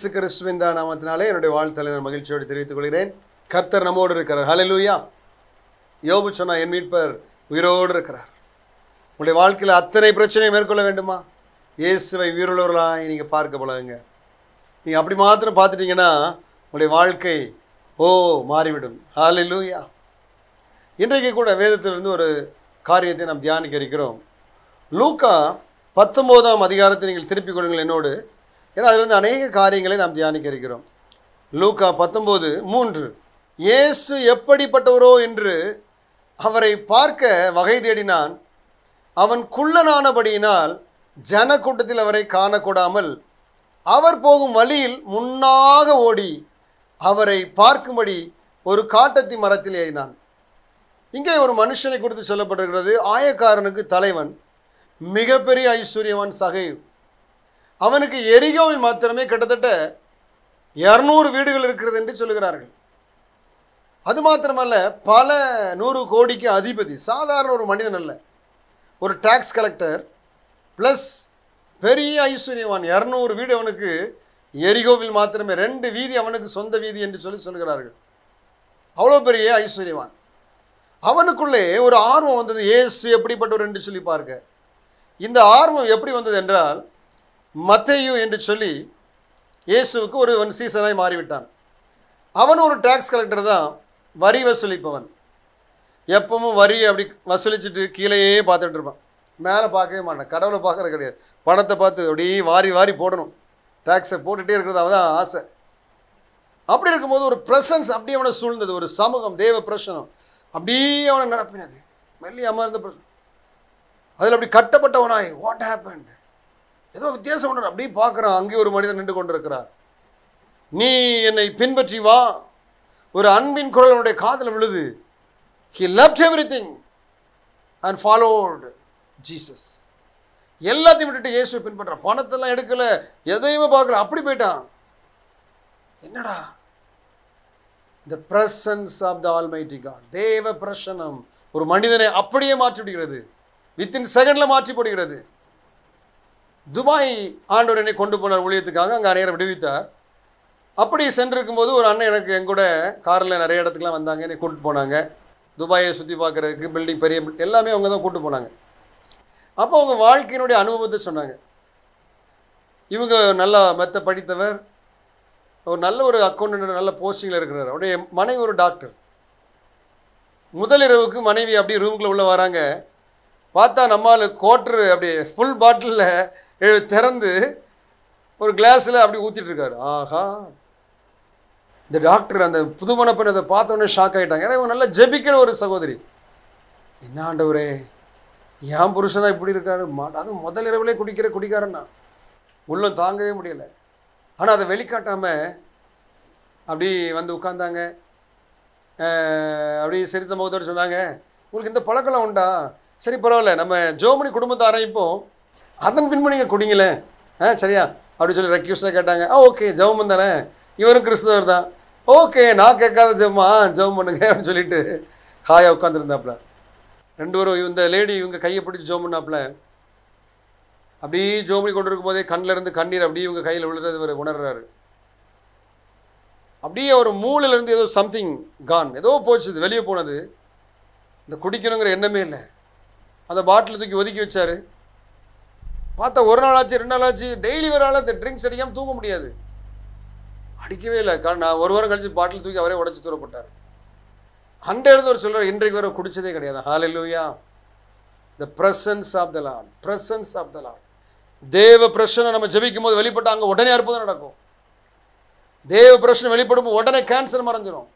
இயேசு கிறிஸ்துவின் தான் நாமத்தினாலே என்னுடைய வாழ்த்தலை நான் மகிழ்ச்சியோடு தெரிவித்துக் கொள்கிறேன். கர்த்தர் நம்மோடு இருக்கிறார். ஹலலூயா யோபு சொன்னா என் மீட்பர் உயிரோடு இருக்கிறார். உங்களுடைய வாழ்க்கையில் அத்தனை பிரச்சனையை மேற்கொள்ள வேண்டுமா? இயேசுவை உயிருள்ளவர்களாய் நீங்கள் பார்க்க பழகுங்க. நீங்கள் அப்படி மாத்திரம் பார்த்துட்டீங்கன்னா உங்களுடைய வாழ்க்கை ஓ மாறிவிடும். ஹாலிலூயா இன்றைக்கு கூட வேதத்திலிருந்து ஒரு காரியத்தை நாம் தியானிக்க இருக்கிறோம். லூக்கா பத்தொம்போதாம் அதிகாரத்தை நீங்கள் திருப்பிக் கொள்ளுங்கள் என்னோடு. ஏன்னா அதிலிருந்து அநேக காரியங்களை நாம் தியானிக்க இருக்கிறோம். லூக்கா பத்தொம்போது மூன்று. இயேசு எப்படிப்பட்டவரோ என்று அவரை பார்க்க வகை தேடினான். அவன் குள்ளனானபடியினால் ஜனக்கூட்டத்தில் அவரை காணக்கூடாமல் அவர் போகும் வழியில் முன்னாக ஓடி அவரை பார்க்கும்படி ஒரு காட்டத்தி மரத்தில் ஏறினான். இங்கே ஒரு மனுஷனை குறித்து சொல்லப்பட்டிருக்கிறது. ஆயக்காரனுக்கு தலைவன் மிகப்பெரிய ஐஸ்வர்யவான் சகைவ் அவனுக்கு எரிகோவில் மாத்திரமே கிட்டத்தட்ட இரநூறு வீடுகள் இருக்கிறது என்று சொல்லுகிறார்கள். அது மாத்திரமல்ல பல நூறு கோடிக்கு அதிபதி சாதாரண ஒரு மனிதன் அல்ல ஒரு டாக்ஸ் கலெக்டர் ப்ளஸ் பெரிய ஐஸ்வர்யவான் இரநூறு வீடு அவனுக்கு எரிகோவில் மாத்திரமே ரெண்டு வீதி அவனுக்கு சொந்த வீதி என்று சொல்லி சொல்கிறார்கள் அவ்வளோ பெரிய ஐஸ்வர்யவான். அவனுக்குள்ளே ஒரு ஆர்வம் வந்தது ஏசு எப்படிப்பட்டவர் என்று சொல்லி பார்க்க. இந்த ஆர்வம் எப்படி வந்தது என்றால் மத்தையு என்று சொல்லி இயேசுவுக்கு ஒரு சீசனாய் மாறிவிட்டான். அவன் ஒரு டேக்ஸ் கலெக்டர் தான் வரி வசூலிப்பவன். எப்பவும் வரி அப்படி வசூலிச்சுட்டு கீழேயே பார்த்துட்டு இருப்பான். மேலே பார்க்கவே மாட்டான். கடவுளை பார்க்கறது கிடையாது. பணத்தை பார்த்து அப்படியே வாரி வாரி போடணும். டேக்ஸை போட்டுகிட்டே இருக்கிறது அவன் தான் ஆசை. அப்படி இருக்கும்போது ஒரு ப்ரெசன்ஸ் அப்படியே அவனை சூழ்ந்தது. ஒரு சமூகம் தேவ பிரசனம். அப்படியே அவனை நிரப்பினது. மெல்லி அமர்ந்த பிரசனம். அதில் அப்படி கட்டப்பட்டவனாய் வாட் ஹேப்பன் ஏதோ வித்தியாசம் ஒன்று அப்படியே பார்க்குறான். அங்கே ஒரு மனிதன் நின்று கொண்டிருக்கிறார். நீ என்னை பின்பற்றி வா. ஒரு அன்பின் குரல் அவனுடைய காதில் விழுது. He loved everything and followed Jesus எல்லாத்தையும் விட்டுட்டு இயேசுவை பின்பற்றான் பணத்தெல்லாம் எடுக்கல. எதையுமே பார்க்கல. அப்படி போயிட்டான். என்னடா? The presence of the almighty God தேவ பிரசனம் ஒரு மனிதனை அப்படியே மாற்றி விடுகிறது. வித்தின் செகண்டில் மாற்றி போடுகிறது. துபாய் ஆண்டவர் என்னை கொண்டு போனார் ஊழியத்துக்காக அங்கே அநேரம் விடுவித்தார். அப்படி சென்றிருக்கும்போது ஒரு அண்ணன் எனக்கு எங்கூட காரில் நிறைய இடத்துக்குலாம் வந்தாங்க என்னை கூப்பிட்டு போனாங்க. துபாயை சுற்றி பார்க்குறதுக்கு பில்டிங் பெரிய எல்லாமே அவங்க தான் கூப்பிட்டு போனாங்க. அப்போ அவங்க வாழ்க்கையினுடைய அனுபவத்தை சொன்னாங்க. இவங்க நல்லா மெத்த படித்தவர். ஒரு நல்ல ஒரு அக்கௌண்ட் நல்ல போஸ்டிங்கில் இருக்கிறார். அவருடைய மனைவி ஒரு டாக்டர் முதலிரவுக்கு மனைவி அப்படியே ரூமுக்குள்ளே உள்ளே வராங்க. பார்த்தா நம்மால் கோட்ரு அப்படியே ஃபுல் பாட்டிலில் திறந்து ஒரு கிளாஸில் அப்படி ஊற்றிட்டுருக்காரு ஆஹா. இந்த டாக்டர் அந்த புதுமண பெண் அதை பார்த்தோன்னே ஷாக் ஆகிட்டாங்க ஏன்னா இவங்க நல்லா ஜெபிக்கிற ஒரு சகோதரி. என்ன ஆண்டவரே என் புருஷனா இப்படி இருக்காரு? மா- அதுவும் முதல் இரவுலே குடிக்கிற குடிக்காரன்னா உள்ளம் தாங்கவே முடியல. ஆனால் அதை வெளிக்காட்டாமல் அப்படி வந்து உட்காந்தாங்க அப்படி சிரித்த முகத்தோடு சொன்னாங்க. உங்களுக்கு இந்த பழக்கம்லாம் உண்டா? சரி பரவாயில்ல. நம்ம ஜோமனி குடும்பத்தை ஆரம்பிப்போம். அதன் பின்பு நீங்கள் குடிங்களேன் ஆ சரியா? அப்படி சொல்லி ரெக்யூஸ்டாக கேட்டாங்க. ஆ ஓகே ஜெபம் தானே? இவரும் கிறிஸ்தவர் தான். ஓகே நான் கேட்காத ஜெபமா? ஜெபம் பண்ணுங்க அப்படின்னு சொல்லிட்டு ஹாயாக உட்காந்துருந்தாப்புல ரெண்டு பேரும் இந்த லேடி இவங்க கையை பிடிச்சி ஜோம் பண்ணாப்புல. அப்படியே ஜோமணி கொண்டு இருக்கும்போதே கண்ணில் இருந்து கண்ணீர் அப்படியே இவங்க கையில் விழுறது இவர் உணர்றாரு. அப்படியே ஒரு மூளையிலேருந்து ஏதோ சம்திங் கான் ஏதோ போச்சு இது வெளியே போனது. இந்த குடிக்கணுங்கிற எண்ணமே இல்லை. அந்த பாட்டில் தூக்கி ஒதுக்கி வச்சார். பார்த்தா ஒரு நாள் ஆச்சு ரெண்டு நாள் ஆச்சு டெய்லி ஒரு ஆள் அந்த ட்ரிங்க்ஸ் அடிக்காமல் தூங்க முடியாது. அடிக்கவே இல்லை. நான் ஒரு வாரம் கழிச்சு பாட்டில் தூக்கி அவரே உடச்சி தூரப்பட்டார் அண்டே இருந்து ஒரு சொல்கிறார் இன்றைக்கு வரை குடிச்சதே கிடையாது. Hallelujah the presence of the Lord presence of the Lord தேவ பிரச்சனை நம்ம ஜபிக்கும் போது வெளிப்பட்டு அங்கே உடனே அற்புதம் நடக்கும். தேவ பிரச்சனை வெளிப்படும் உடனே கேன்சர் மறைஞ்சிரும்.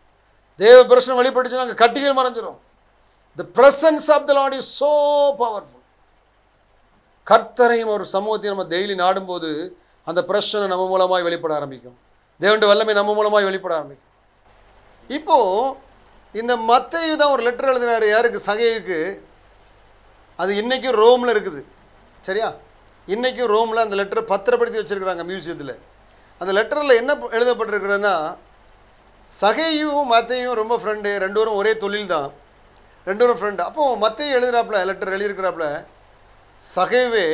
தேவ பிரச்சனை வெளிப்பட்டுச்சுன்னா அங்கே கட்டிகள் மறைஞ்சிரும். The presence of the Lord is so powerful கர்த்தரையும் ஒரு சமூகத்தையும் நம்ம டெய்லி நாடும்போது அந்த பிரச்சனை நம்ம மூலமாக வெளிப்பட ஆரம்பிக்கும். தேவண்ட வல்லமை நம்ம மூலமாக வெளிப்பட ஆரம்பிக்கும். இப்போது இந்த மத்தையு தான் ஒரு லெட்டர் எழுதினார். யாருக்கு? சகையுக்கு. அது இன்றைக்கும் ரோமில் இருக்குது. சரியா? இன்றைக்கும் ரோமில் அந்த லெட்டரை பத்திரப்படுத்தி வச்சுருக்குறாங்க மியூசியத்தில் அந்த லெட்டரில் என்ன எழுதப்பட்டிருக்கிறதுன்னா சகையும் மத்தையும் ரொம்ப ஃப்ரெண்டு ரெண்டு பேரும் ஒரே தொழில் தான் ரெண்டு பேரும் ஃப்ரெண்டு அப்போது மத்தையும் எழுதுகிறாப்புல லெட்டர் எழுதியிருக்கிறாப்புல சகைவே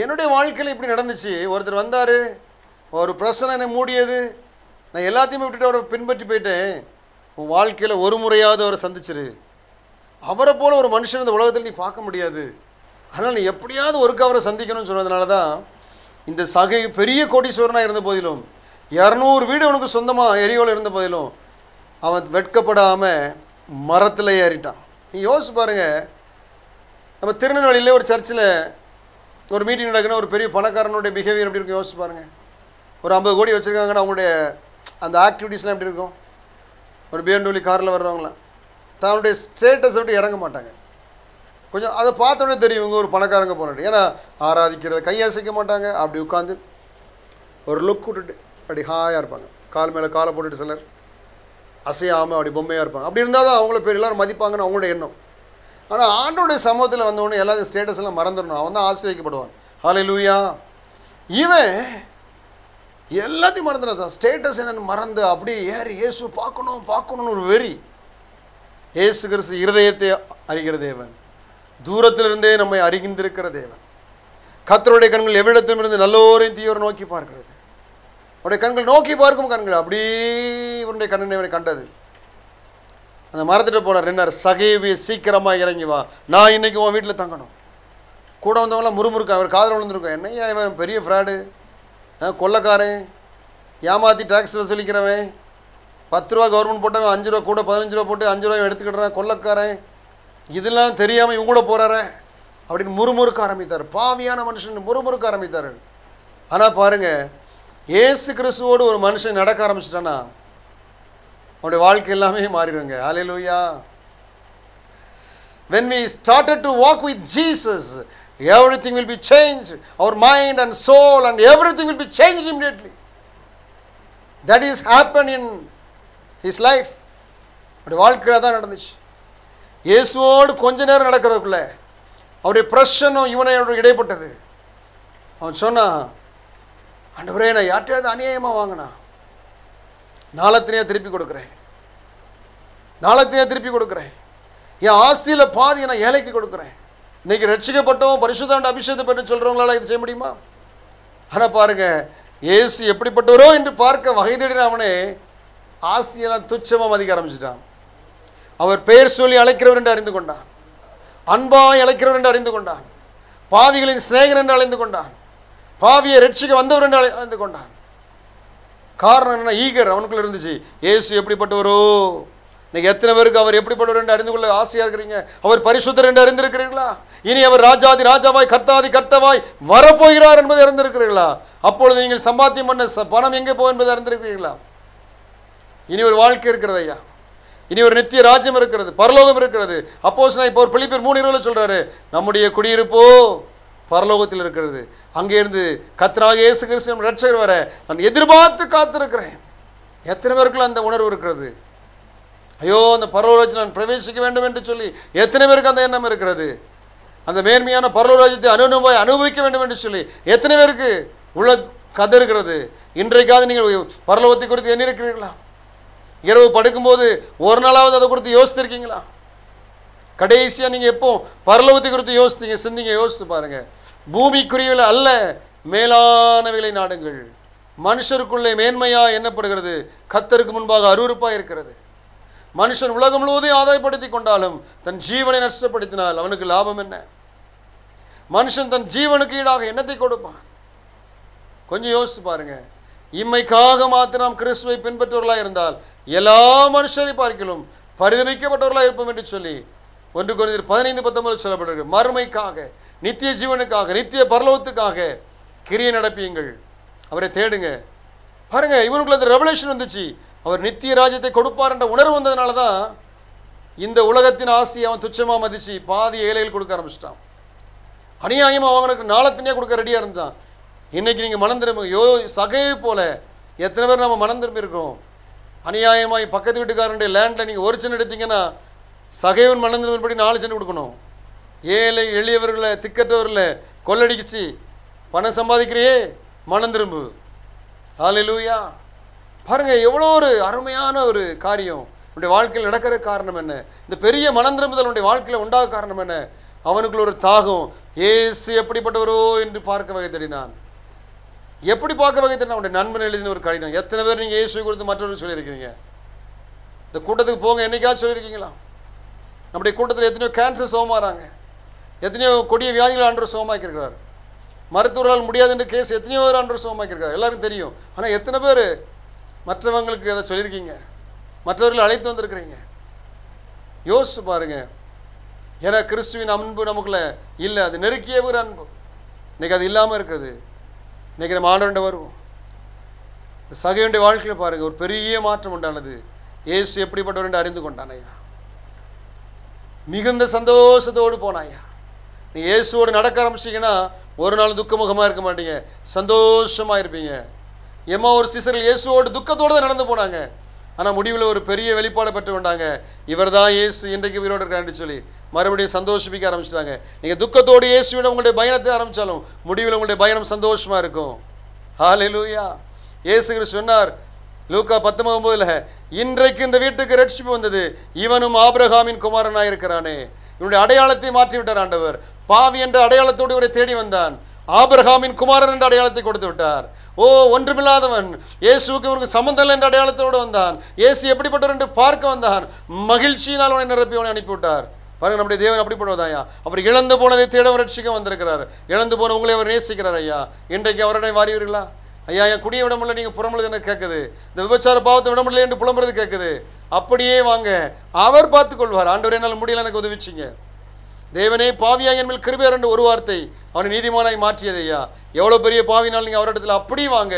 என்னுடைய வாழ்க்கையில் இப்படி நடந்துச்சு. ஒருத்தர் வந்தார் ஒரு பிரச்சனை என்னை மூடியது நான் எல்லாத்தையுமே விட்டுட்டு அவரை பின்பற்றி போயிட்டேன். உன் வாழ்க்கையில் ஒரு முறையாவது அவரை சந்திச்சிரு. அவரை போல் ஒரு மனுஷன் இந்த உலகத்தில் நீ பார்க்க முடியாது. அதனால் நீ எப்படியாவது ஒருக்க அவரை சந்திக்கணும்னு சொன்னதுனால தான் இந்த சகை பெரிய கோடீஸ்வரனாக இருந்த போதிலும் இரநூறு வீடு அவனுக்கு சொந்தமாக எரியோவில் இருந்த போதிலும் அவன் வெட்கப்படாமல் மரத்தில் ஏறிட்டான். நீ யோசிச்சு பாருங்கள் நம்ம திருநெல்வேலியில் ஒரு சர்ச்சில் ஒரு மீட்டிங் நடக்குன்னா ஒரு பெரிய பணக்காரனுடைய பிஹேவியர் எப்படி இருக்கும்? யோசிச்சு பாருங்கள் ஒரு ஐம்பது கோடி வச்சுருக்காங்கன்னா அவங்களுடைய அந்த ஆக்டிவிட்டீஸ்லாம் எப்படி இருக்கும்? ஒரு பிஎன்டபிள்யூ காரில் வர்றவங்களாம் தன்னுடைய ஸ்டேட்டஸை விட்டு இறங்க மாட்டாங்க. கொஞ்சம் அதை பார்த்தோன்னே தெரியும் இவங்க ஒரு பணக்காரங்க போனட்டு ஏன்னா ஆராதிக்கிற கையசைக்க மாட்டாங்க. அப்படி உட்காந்து ஒரு லுக் விட்டுட்டு அப்படி ஹாயாக இருப்பாங்க. கால் மேலே காலை போட்டுட்டு சிலர் அசையாமல் அப்படி பொம்மையாக இருப்பாங்க. அப்படி இருந்தால் தான் அவங்கள பேர் எல்லோரும் மதிப்பாங்கன்னு அவங்களோட எண்ணம். ஆனால் ஆண்டோடைய சமூகத்தில் வந்தவொடனே எல்லாத்தையும் ஸ்டேட்டஸ்லாம் மறந்துடணும். அவன் தான் ஆசிரியக்கப்படுவான் ஹாலே லூயா இவன் எல்லாத்தையும் மறந்துடான் ஸ்டேட்டஸ் என்னென்னு மறந்து அப்படியே ஏறி இயேசு பார்க்கணும் பார்க்கணும்னு ஒரு வெறி. ஏசு கிறிஸ்து இருதயத்தை அறிகிற தேவன். தூரத்திலிருந்தே நம்மை அறிந்திருக்கிற தேவன். கத்தருடைய கண்கள் எவ்விடத்திலிருந்து நல்லோரையும் தீவிரம் நோக்கி பார்க்கிறது. அவருடைய கண்கள் நோக்கி பார்க்கும் கண்கள் அப்படியே இவருடைய கண்ணனை இவனை கண்டது. அந்த மறந்துட்டு போனார் ரெண்டார் சகைவி சீக்கிரமாக இறங்கி வா. நான் இன்றைக்கி உன் வீட்டில் தங்கணும். கூட வந்தவங்களாம் முறுமுறுக்கா அவர் காதில் விழுந்துருக்கோம் என்னையா இவன் பெரிய ஃப்ராடு கொள்ளக்காரன்? ஏமாற்றி டேக்ஸ் வசூலிக்கிறவன்? பத்து ரூபா கவர்மெண்ட் போட்டவன் அஞ்சு ரூபா கூட பதினஞ்சு ரூபா போட்டு அஞ்சு ரூபா எடுத்துக்கிட்டுறான் கொள்ளக்காரன். இதெல்லாம் தெரியாமல் இவங்க கூட போகிறாரே அப்படின்னு முறுமுறுக்க ஆரம்பித்தார். பாவியான மனுஷன் முறுமுறுக்க ஆரம்பித்தார். ஆனால் பாருங்கள் ஏசு கிறிஸ்துவோடு ஒரு மனுஷன் நடக்க ஆரம்பிச்சிட்டானா அவனுடைய வாழ்க்கை எல்லாமே மாறிடுங்க அலையலூயா when we started to walk with jesus everything will be changed our mind and soul and everything will be changed immediately that is happen in his life அவருடைய வாழ்க்கையில் தான் நடந்துச்சு இயேசுவோடு கொஞ்ச நேரம் நடக்கிறதுக்குள்ள அவருடைய பிரச்சனும் இவனையோட இடைப்பட்டது அவன் சொன்னான் ஆண்டவரே நான் யார்ட்டையாவது அநியாயமாக வாங்கினா நாளத்தினையாக திருப்பி கொடுக்குறேன். நாளத்தினையாக திருப்பி கொடுக்குறேன். என் ஆசியில் பாதி நான் ஏழைக்கு கொடுக்குறேன். இன்னைக்கு ரட்சிக்கப்பட்டோம் பரிசுதாண்ட அபிஷேகத்தை பெற்று சொல்கிறவங்களால இது செய்ய முடியுமா? ஆனால் பாருங்க இயேசு எப்படிப்பட்டவரோ என்று பார்க்க வகை தேடின அவனே ஆஸ்தியெல்லாம் துச்சமாக மதிக்க ஆரம்பிச்சிட்டான். அவர் பெயர் சொல்லி அழைக்கிறவர் என்று அறிந்து கொண்டான். அன்பாய் அழைக்கிறவர் என்று அறிந்து கொண்டான். பாவிகளின் சிநேகர் என்று அழைந்து கொண்டான். பாவியை ரட்சிக்க வந்தவர் என்று அழை- கொண்டான். காரணம் என்னென்னா ஈகர் அவனுக்குள்ள இருந்துச்சு. இயேசு எப்படிப்பட்டவரோ? இன்னைக்கு எத்தனை பேருக்கு அவர் எப்படிப்பட்டவர் என்று அறிந்து கொள்ள ஆசையாக இருக்கிறீங்க? அவர் பரிசுத்தர் என்று அறிந்திருக்கிறீர்களா? இனி அவர் ராஜாதி ராஜாவாய் கர்த்தாதி கர்த்தவாய் வரப்போகிறார் என்பதை அறிந்திருக்கிறீர்களா? அப்பொழுது நீங்கள் சம்பாத்தியம் பண்ண ச- பணம் எங்கே போகும் என்பதை அறிந்திருக்கிறீர்களா? இனி ஒரு வாழ்க்கை இருக்கிறது ஐயா. இனி ஒரு நித்திய ராஜ்யம் இருக்கிறது பரலோகம் இருக்கிறது. அப்போஸ் நான் இப்போ ஒரு பிலிப்பியர் மூணு இருபதில் சொல்கிறாரு நம்முடைய குடியிருப்போ பரலோகத்தில் இருக்கிறது. அங்கேருந்து கத்ராக இயேசு கிறிஸ்து ரட்சகர் வர நான் எதிர்பார்த்து காத்திருக்கிறேன். எத்தனை பேருக்குள்ள அந்த உணர்வு இருக்கிறது? ஐயோ அந்த பரலோராஜ் நான் பிரவேசிக்க வேண்டும் என்று சொல்லி எத்தனை பேருக்கு அந்த எண்ணம் இருக்கிறது? அந்த மேன்மையான பரலோராஜ்யத்தை அனுபவ அனுபவிக்க வேண்டும் என்று சொல்லி எத்தனை பேருக்கு உள்ள கதறுகிறது இன்றைக்காவது நீங்கள் பரலோகத்தை குறித்து எண்ணிருக்கிறீர்களா இரவு படுக்கும்போது ஒரு நாளாவது அதை குறித்து யோசித்திருக்கீங்களா? கடைசியாக நீங்கள் எப்போ பரலோகத்தை குறித்து யோசித்தீங்க? சிந்திங்க யோசித்து பாருங்கள் பூமிக்குரியவில் அல்ல மேலானவைகளை நாடுங்கள். மனுஷருக்குள்ளே மேன்மையாக எண்ணப்படுகிறது கத்தருக்கு முன்பாக அருவருப்பாக இருக்கிறது. மனுஷன் உலகம் முழுவதையும் ஆதாயப்படுத்தி கொண்டாலும் தன் ஜீவனை நஷ்டப்படுத்தினால் அவனுக்கு லாபம் என்ன? மனுஷன் தன் ஜீவனுக்கு ஈடாக எண்ணத்தை கொடுப்பான். கொஞ்சம் யோசித்து பாருங்க. இம்மைக்காக மாத்திரம் நாம் கிறிஸ்துவை பின்பற்றவர்களாக இருந்தால் எல்லா மனுஷரை பார்க்கிலும் பரிதமிக்கப்பட்டவர்களாக இருப்போம் என்று சொல்லி ஒன்று குறைந்தர் பதினைந்து பத்தொன்பது சொல்லப்படுகிறது. மறுமைக்காக நித்திய ஜீவனுக்காக நித்திய பரலோகத்துக்காக கிரியை நடப்பியுங்கள். அவரை தேடுங்க. பாருங்க இவருக்குள்ள அந்த ரெவலேஷன் வந்துச்சு. அவர் நித்திய ராஜ்யத்தை கொடுப்பார் என்ற உணர்வு வந்ததுனால தான் இந்த உலகத்தின் ஆசையை அவன் துச்சமாக மதித்து பாதி ஏழைகள் கொடுக்க ஆரம்பிச்சிட்டான். அநியாயமாக அவனுக்கு நாளத்தினே கொடுக்க ரெடியாக இருந்தான். இன்றைக்கி நீங்கள் மனம் திரும்ப யோ சகையை போல எத்தனை பேர் நம்ம மனம் திரும்பி இருக்கோம் பக்கத்து வீட்டுக்காரனுடைய லேண்டில் நீங்கள் ஒரிஜினல் எடுத்தீங்கன்னா சகைவன் மனம் நாலு சென்று கொடுக்கணும். ஏழை எளியவர்களை திக்கற்றவர்களை கொள்ளடிக்கிச்சு. பணம் சம்பாதிக்கிறியே மனம் திரும்பு லூயா பாருங்கள் எவ்வளோ ஒரு அருமையான ஒரு காரியம். உன்னுடைய வாழ்க்கையில் நடக்கிற காரணம் என்ன? இந்த பெரிய மனம் திரும்புதல் உன்னுடைய வாழ்க்கையில் உண்டாக காரணம் என்ன? அவனுக்குள்ள ஒரு தாகம். ஏசு எப்படிப்பட்டவரோ என்று பார்க்க வகை தேடினான். எப்படி பார்க்க வகை தேடினா உடைய நண்பன் எழுதின ஒரு கடினம் எத்தனை பேர் நீங்கள் இயேசு கொடுத்து மற்றவர்கள் சொல்லியிருக்கிறீங்க? இந்த கூட்டத்துக்கு போங்க என்னைக்காச்சும் சொல்லியிருக்கீங்களா? நம்முடைய கூட்டத்தில் எத்தனையோ கேன்சர் சோமாறாங்க. எத்தனையோ கொடிய வியாதிகள் ஆண்டவர் சோமாக்கியிருக்கிறார். மருத்துவரால் முடியாது என்ற கேஸ் எத்தனையோ பேர் ஆண்டவர் சோமாக்கியிருக்கிறார். எல்லாருக்கும் தெரியும். ஆனால் எத்தனை பேர்? மற்றவங்களுக்கு அதை சொல்லியிருக்கீங்க? மற்றவர்களை அழைத்து வந்திருக்கிறீங்க. யோசிச்சு பாருங்க. ஏன்னா கிறிஸ்துவின் அன்பு நமக்குள்ள இல்லை. அது நெருக்கிய ஒரு அன்பு. இன்னைக்கு அது இல்லாமல் இருக்கிறது இன்றைக்கி நம்ம ஆண்டவன்ட்ட வருவோம். சகையுடைய வாழ்க்கையில் பாருங்கள் ஒரு பெரிய மாற்றம் உண்டானது. இயேசு எப்படிப்பட்டவர் என்று அறிந்து கொண்டான் ஐயா. மிகுந்த சந்தோஷத்தோடு போனாயா நீ இயேசுவோடு நடக்க ஆரம்பிச்சிங்கன்னா ஒரு நாள் துக்கமுகமாக இருக்க மாட்டீங்க. சந்தோஷமாக இருப்பீங்க. எம்மா ஒரு சிசர்கள் இயேசுவோடு துக்கத்தோடு தான் நடந்து போனாங்க. ஆனால் முடிவில் ஒரு பெரிய வெளிப்பாடை பெற்று கொண்டாங்க. இவர் தான் இயேசு இன்றைக்கு உயிரோடு இருக்கான்னு சொல்லி மறுபடியும் சந்தோஷிப்பிக்க ஆரம்பிச்சிட்டாங்க. நீங்கள் துக்கத்தோடு இயேசுவிட உங்களுடைய பயணத்தை ஆரம்பித்தாலும் முடிவில் உங்களுடைய பயணம் சந்தோஷமாக இருக்கும். ஹalleluya. இயேசு கிறிஸ்து சொன்னார் லூக்கா பத்தொன்பதுல இன்றைக்கு இந்த வீட்டுக்கு ரட்சிப்பு வந்தது. இவனும் ஆபிரகாமின் குமாரனாக இருக்கிறானே. இவனுடைய அடையாளத்தை மாற்றி விட்டார் ஆண்டவர். பாவி என்ற அடையாளத்தோடு இவரை தேடி வந்தான். ஆபிரகாமின் குமாரன் என்ற அடையாளத்தை கொடுத்து விட்டார். ஓ ஒன்றுமில்லாதவன். இயேசுவுக்கு இவருக்கு சம்பந்தம் இல்லை என்ற அடையாளத்தோடு வந்தான். இயேசு எப்படிப்பட்டவர் என்று பார்க்க வந்தான். மகிழ்ச்சியினால் அவனை நிரப்பி அவனை அனுப்பிவிட்டார். பாருங்க நம்முடைய தேவன் அப்படிப்படுவதாயா? அவர் இழந்து போனதை தேட ரட்சிக்க வந்திருக்கிறார். இழந்து போன உங்களை அவர் நேசிக்கிறார் ஐயா. இன்றைக்கு அவருடைய வாரியவர்களா ஐயா என் குடியை விட முடியல நீங்கள் புறம்புறது என்ன கேட்குது இந்த விபச்சார பாவத்தை விட முடியல என்று புலம்புறது கேட்குது அப்படியே வாங்க. அவர் பார்த்துக்கொள்வார் ஆண்டவர் என்னால் முடியல எனக்கு உதவிச்சிங்க. தேவனே பாவியாய் என் மேல் கிருபையார் ரெண்டு ஒரு வார்த்தை அவனை நீதிமானாய் மாற்றியது ஐயா. எவ்வளோ பெரிய பாவினால் நீங்கள் அவரிடத்தில் அப்படி வாங்க.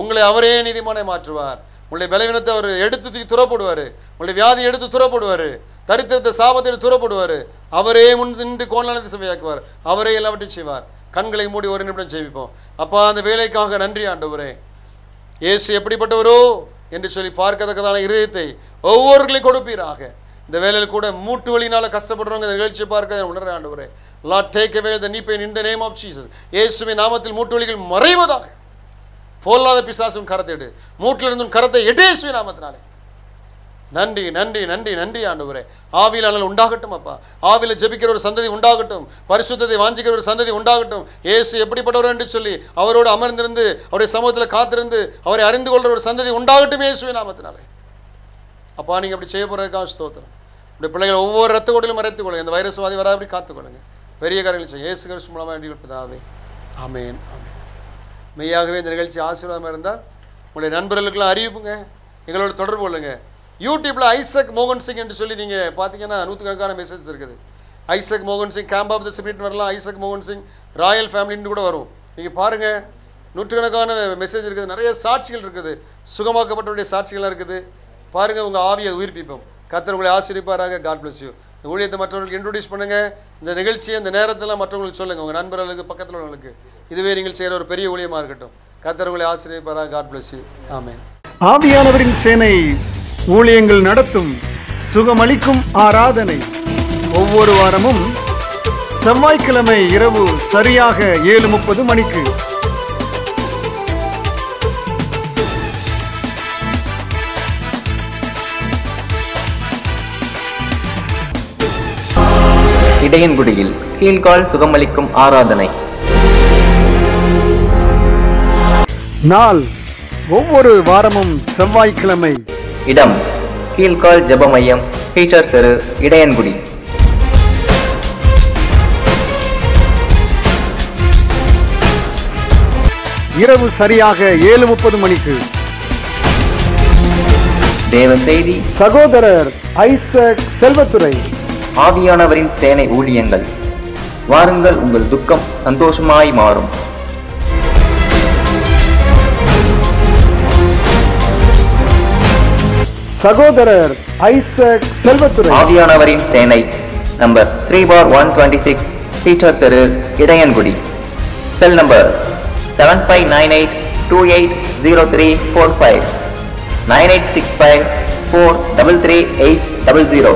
உங்களை அவரே நீதிமானாய் மாற்றுவார். உங்களுடைய பலவீனத்தை அவர் எடுத்து தூக்கி துறப்படுவார். உங்களுடைய வியாதி எடுத்து துறப்படுவார். தரித்திரத்தை சாபத்தை எடுத்து துறப்படுவார். அவரே முன் நின்று கோணலானதை சபையாக்குவார். அவரே எல்லாவற்றையும் செய்வார். கண்களை மூடி ஒரு நிமிடம் ஜெபிப்போம். அப்பா அந்த வேலைக்காக நன்றி ஆண்டவரே. இயேசு எப்படிப்பட்டவரோ என்று சொல்லி பார்க்கத்தக்கதான இருதயத்தை ஒவ்வொருவர்களையும் கொடுப்பீராக. இந்த வேலையில் கூட மூட்டு வலினால கஷ்டப்படுறவங்க இந்த நிகழ்ச்சியை பார்க்க உணர ஆண்டவரே. லா take away the knee in the name of Jesus இயேசுவின் நாமத்தில் மூட்டு வலிகள் மறைவதாக. போல்லாத பிசாசும் கரத்தை எடு. மூட்டில் இருந்தும் கரத்தை எடு இயேசுவின் நாமத்தினாலே. நன்றி நன்றி நன்றி நன்றி ஆண்டவரே. ஆவியில் ஆனால் உண்டாகட்டும் அப்பா. ஆவியில் ஜெபிக்கிற ஒரு சந்ததி உண்டாகட்டும். பரிசுத்தத்தை வாஞ்சிக்கிற ஒரு சந்ததி உண்டாகட்டும். ஏசு எப்படிப்பட்டவர் என்று சொல்லி அவரோடு அமர்ந்திருந்து அவருடைய சமூகத்தில் காத்திருந்து அவரை அறிந்து கொள்கிற ஒரு சந்ததி உண்டாகட்டும் இயேசுவை நாமத்தினாலே. அப்பா நீங்கள் அப்படி செய்ய போகிறதுக்காக ஸ்தோத்திரம். இப்படி பிள்ளைகள் ஒவ்வொரு ரத்த கோடிலும் மறைத்துக் கொள்ளுங்க இந்த வைரஸ் வாதி அப்படி காத்துக்கொள்ளுங்க. பெரிய காரியங்கள் செய்யும் ஏசு கரிசு மூலமாக வேண்டி கொடுப்பதாவே. ஆமேன் ஆமேன். மெய்யாகவே இந்த நிகழ்ச்சி ஆசீர்வாதமாக இருந்தால் உங்களுடைய நண்பர்களுக்கெல்லாம் அறிவிப்புங்க. எங்களோட தொடர்பு கொள்ளுங்கள் யூடியூப்பில் ஐசக் மோகன் சிங் என்று சொல்லி நீங்கள் பார்த்தீங்கன்னா நூற்றுக்கணக்கான மெசேஜ் இருக்குது. ஐசக் மோகன் Singh camp of the spirit வரலாம் ஐசக் மோகன் சிங் ராயல் ஃபேமிலின்னு கூட வரும். நீங்கள் பாருங்கள் நூற்றுக்கணக்கான மெசேஜ் இருக்குது. நிறைய சாட்சிகள் இருக்குது. சுகமாக்கப்பட்டவருடைய சாட்சிகளாக இருக்குது. பாருங்கள் உங்கள் ஆவியை உயிர்ப்பிப்போம். கத்தர் உங்களை ஆசிரிப்பாராக காட் பிளஸ் யூ இந்த ஊழியத்தை மற்றவர்களுக்கு இன்ட்ரொடியூஸ் பண்ணுங்கள் இந்த நிகழ்ச்சியை இந்த நேரத்தில் மற்றவங்களுக்கு சொல்லுங்கள் உங்கள் நண்பர்களுக்கு பக்கத்தில் உள்ளவங்களுக்கு இதுவே நீங்கள் செய்கிற ஒரு பெரிய ஊழியமாக இருக்கட்டும். கத்தர் உங்களை ஆசிரியப்பாராக காட் பிளஸ் யூ ஆமே ஆவியானவரின் சேனை ஊழியங்கள் நடத்தும் சுகமளிக்கும் ஆராதனை. ஒவ்வொரு வாரமும் செவ்வாய்க்கிழமை இரவு சரியாக ஏழு முப்பது மணிக்கு. இடையன்குடியில் கீழ்கால் சுகமளிக்கும் ஆராதனை. நாள் ஒவ்வொரு வாரமும் செவ்வாய்க்கிழமை. இடம். கீழ்கால் ஜெப மையம் பீட்டர் தெரு இடையன்குடி. இரவு சரியாக ஏழு முப்பது மணிக்கு. தேவ செய்தி. சகோதரர் ஐசக் செல்வத்துறை. ஆவியானவரின் சேனை ஊழியங்கள். வாருங்கள் உங்கள் துக்கம் சந்தோஷமாய் மாறும். சகோதரர் ஐசக் செல்வத்துறை. ஆவியானவரின் சேனை number three bar one twenty six Peter தெரு Idaiyankudi. Cell number seven five nine eight two eight zero three four five nine eight six five four double three eight double zero